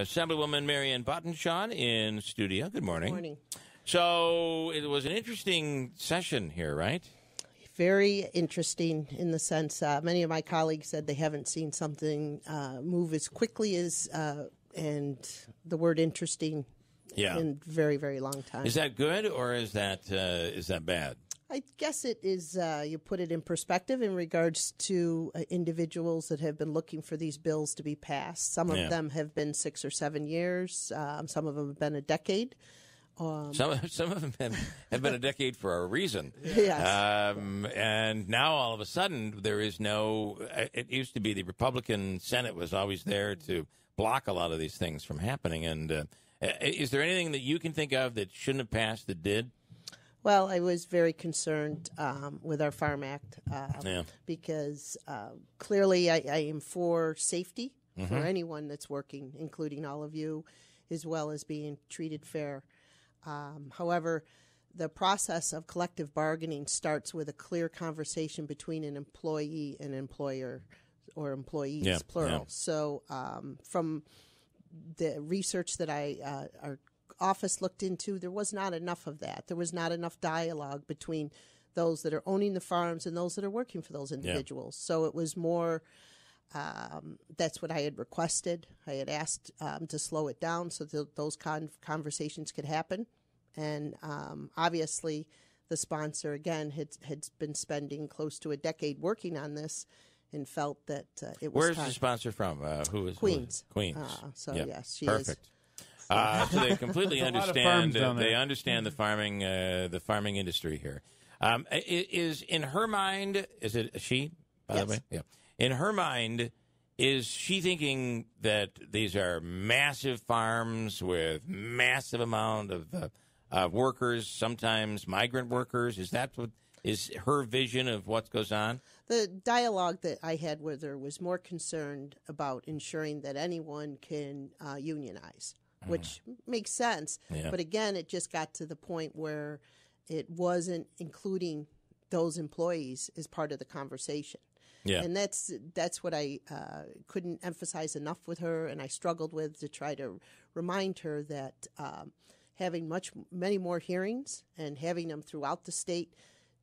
Assemblywoman Marianne Buttenschon in studio. Good morning. Good Morning. So it was an interesting session here, right? Very interesting in the sense uh, many of my colleagues said they haven't seen something uh, move as quickly as, uh, and the word interesting Yeah. in very, very long time. Is that good or is that uh, is that bad? I guess it is, uh, you put it in perspective in regards to uh, individuals that have been looking for these bills to be passed. Some of Yeah. them have been six or seven years, um, some of them have been a decade. Some some of them have, have been a decade for a reason. Yes. Um, and now all of a sudden there is no. It used to be the Republican Senate was always there to block a lot of these things from happening. And uh, is there anything that you can think of that shouldn't have passed that did? Well, I was very concerned um, with our Farm Act um, Yeah. because uh, clearly I, I am for safety Mm-hmm. for anyone that's working, including all of you, as well as being treated fair. Um, however, the process of collective bargaining starts with a clear conversation between an employee and employer or employees, Yeah, plural. yeah. So, um, from the research that I uh, our office looked into, there was not enough of that. There was not enough dialogue between those that are owning the farms and those that are working for those individuals. So it was more. Um, that's what I had requested. I had asked um, to slow it down so that those con- conversations could happen. And um, obviously, the sponsor again had had been spending close to a decade working on this, and felt that uh, it was Where's the sponsor from? Uh, who is Queens. Queens. Uh, so, Yeah. yes, she is. Perfect. Uh, so they completely There's a lot of understand. farms uh, they understand the farming, uh, the farming industry here. Um, i- i- is in her mind? Is it she? By Yes. the way, yeah. In her mind, is she thinking that these are massive farms with massive amount of uh, uh, workers, sometimes migrant workers? Is that what is her vision of what goes on? The dialogue that I had with her was more concerned about ensuring that anyone can uh, unionize, which makes sense. Mm. Yeah. But again, it just got to the point where it wasn't including those employees as part of the conversation. Yeah. And that's that's what I uh, couldn't emphasize enough with her, and I struggled with to try to remind her that um, having much many more hearings and having them throughout the state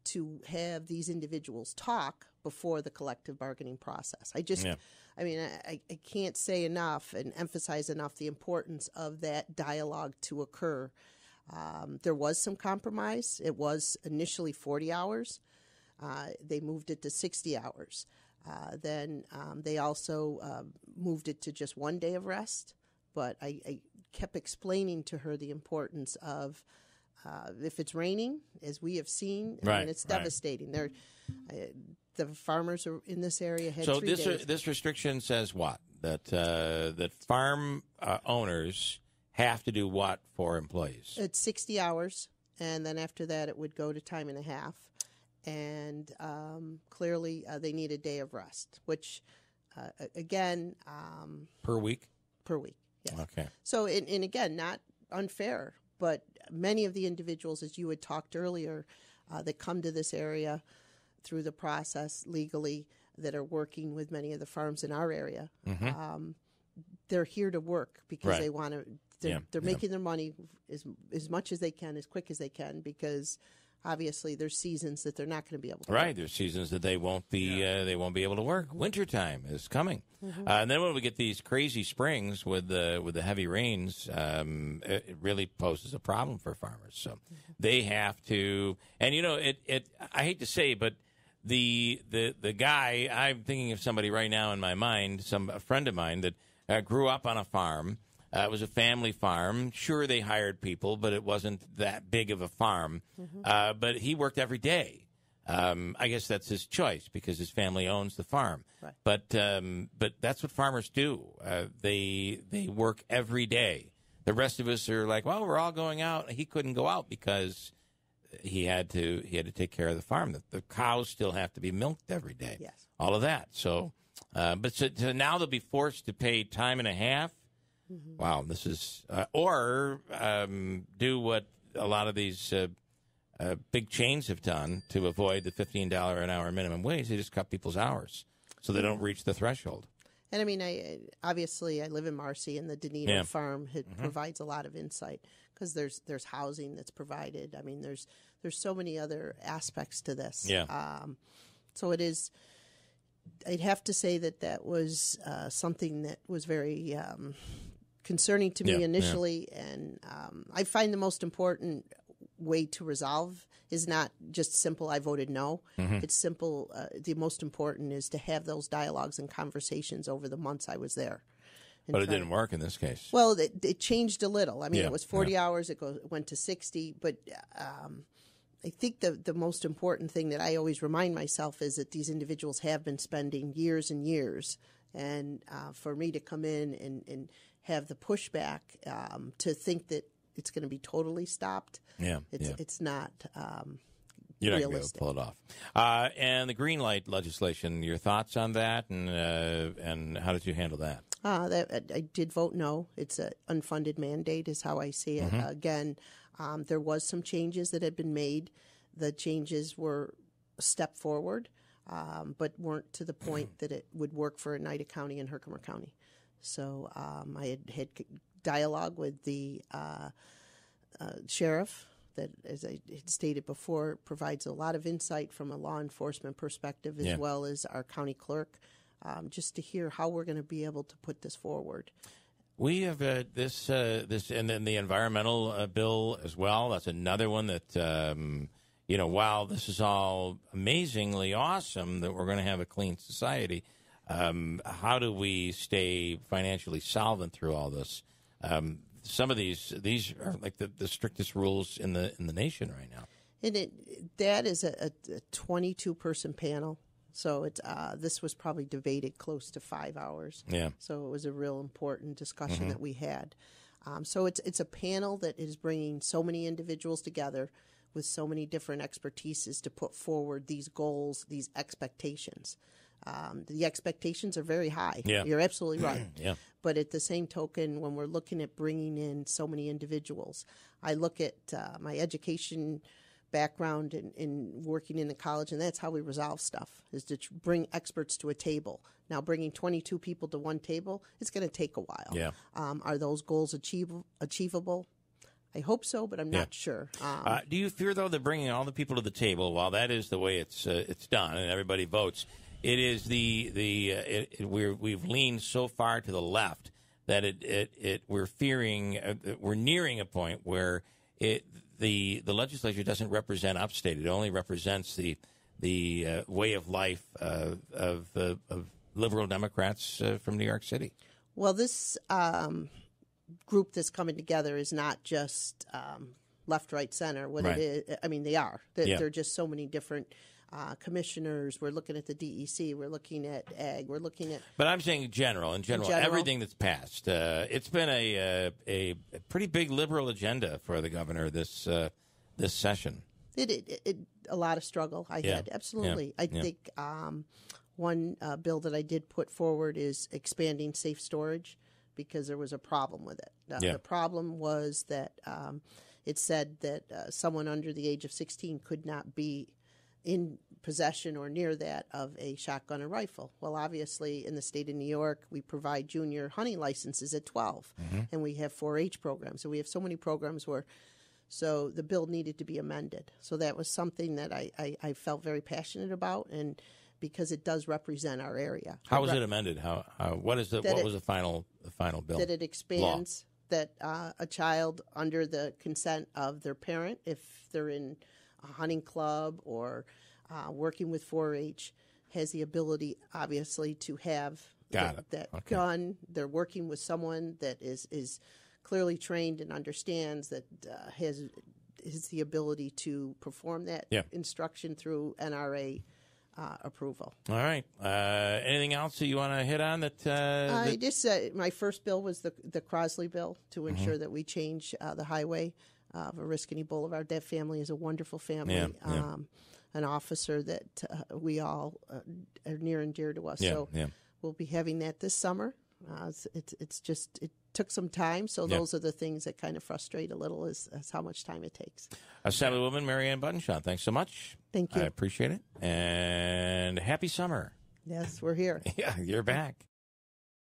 to have these individuals talk before the collective bargaining process. I just, Yeah. I mean, I, I can't say enough and emphasize enough the importance of that dialogue to occur. Um, there was some compromise. It was initially 40 hours. Uh, they moved it to 60 hours. Uh, then um, they also uh, moved it to just one day of rest. But I, I kept explaining to her the importance of uh, if it's raining, as we have seen, I mean, it's right. devastating. They're, uh, the farmers in this area had So three this days. this restriction says what that uh, that farm uh, owners have to do what for employees? It's 60 hours, and then after that, it would go to time and a half. And um, clearly, uh, they need a day of rest, which, uh, again, um, per week. per week. Yes. Okay. So, and, and again, not unfair, but many of the individuals, as you had talked earlier, uh, that come to this area through the process legally that are working with many of the farms in our area, um, they're here to work because Right. they want to. They're, Yeah, they're yeah. making their money as as much as they can, as quick as they can, because obviously there's seasons that they're not going to be able to. work. Right. There's seasons that they won't be uh, they won't be able to work. Wintertime is coming, Mm-hmm. uh, and then when we get these crazy springs with the with the heavy rains, um, it, it really poses a problem for farmers. So Mm-hmm. they have to, and you know, it it. I hate to say, but the the the guy I'm thinking of somebody right now in my mind, some a friend of mine that uh, grew up on a farm. Uh, it was a family farm. Sure, they hired people, but it wasn't that big of a farm. Uh, but he worked every day. Um, I guess that's his choice because his family owns the farm. Right. But um, but that's what farmers do. Uh, they they work every day. The rest of us are like, well, we're all going out. He couldn't go out because he had to he had to take care of the farm. The, the cows still have to be milked every day. Yes. all of that. So, uh, but so, so now they'll be forced to pay time and a half. Wow, this is uh, or um, do what a lot of these uh, uh, big chains have done to avoid the fifteen dollar an hour minimum wage. They just cut people's hours so they don't reach the threshold. And I mean, I obviously I live in Marcy, and the Danito Yeah. farm it provides a lot of insight because there's there's housing that's provided. I mean, there's there's so many other aspects to this. Yeah. Um, so it is. I'd have to say that that was uh, something that was very um, concerning to me Yeah, yeah. initially, and um, I find the most important way to resolve is not just simple i voted no Mm-hmm. it's simple uh, the most important is to have those dialogues and conversations over the months i was there But it didn't work in this case. well it, it changed a little i mean Yeah, it was 40 hours it goes, went to 60 but um, i think the, the most important thing that i always remind myself is that these individuals have been spending years and years and uh, for me to come in and, and have the pushback um, to think that it's going to be totally stopped Yeah, it's yeah. it's not. Um, You're not going to be able to realistic. pull it off. Uh, and the green light legislation, your thoughts on that, and uh, and how did you handle that? uh, that I, I did vote no. It's an unfunded mandate, is how I see it. Again, um, there was some changes that had been made. The changes were a step forward, um, but weren't to the point that it would work for Oneida County and Herkimer County. So um, I had had dialogue with the uh, uh, sheriff that, as I had stated before, provides a lot of insight from a law enforcement perspective as Yeah. well as our county clerk, um, just to hear how we're going to be able to put this forward. We have uh, this uh, this and then the environmental uh, bill as well. That's another one that um, you know. While this is all amazingly awesome that we're going to have a clean society, um, how do we stay financially solvent through all this? Um, some of these these are like the, the strictest rules in the in the nation right now. And it, that is a, a, a 22 person panel. So it's, uh, this was probably debated close to five hours. Yeah. So it was a real important discussion that we had. Um, so it's it's a panel that is bringing so many individuals together with so many different expertises to put forward these goals, these expectations. Um, the expectations are very high. Yeah. You're absolutely right. Yeah. But at the same token, when we're looking at bringing in so many individuals, I look at uh, my education background in, in working in the college, and that's how we resolve stuff: is to tr- bring experts to a table. Now, bringing 22 people to one table, it's going to take a while. Yeah. Um, are those goals achieve- achievable? I hope so, but I'm Yeah. not sure. Um, Uh, do you fear though that bringing all the people to the table, while that is the way it's uh, it's done and everybody votes, it is the the uh, it, it, we're we've leaned so far to the left that it it, it we're fearing uh, we're nearing a point where it the the legislature doesn't represent upstate; it only represents the the uh, way of life uh, of uh, of liberal Democrats uh, from New York City. Well, this um, group that's coming together is not just um, left, right, center. What Right. it is, I mean, they are. There, Yeah. there are just so many different uh, commissioners. We're looking at the DEC. We're looking at ag. We're looking at But I'm saying in general, in general, general. everything that's passed, uh, it's been a, uh, a a pretty big liberal agenda for the governor this uh, this session. it, it, it a lot of struggle I Yeah. had. Absolutely. I Yeah. think um, one uh, bill that I did put forward is expanding safe storage because there was a problem with it. Uh, Yeah. The problem was that um, it said that uh, someone under the age of 16 could not be in possession or near that of a shotgun or rifle. Well, obviously, in the state of New York, we provide junior hunting licenses at 12, and we have 4 H programs. So we have so many programs where so the bill needed to be amended. So that was something that I, I, I felt very passionate about, and because it does represent our area. How was it amended? How, how what is the what it- was the final the final bill? That it expands that uh, a child under the consent of their parent, if they're in a hunting club or uh, working with 4-H, has the ability, obviously, to have Got that, that Okay. gun. They're working with someone that is is clearly trained and understands that uh, has has the ability to perform that Yeah. instruction through NRA uh, approval. All right. Uh, anything else that you want to hit on that? Uh, I just uh, my first bill was the the Crosley bill to Mm-hmm. ensure that we change uh, the highway uh, of Oriskany Boulevard. That family is a wonderful family. Yeah, yeah. Um, an officer that uh, we all uh, are near and dear to us. Yeah, so we'll be having that this summer. Uh, it's, it's it's just it took some time. So those are the things that kind of frustrate a little is, is how much time it takes. Assemblywoman Marianne Buttenschon, thanks so much. Thank you. I appreciate it, and happy summer. yes, we're here. Yeah, you're back.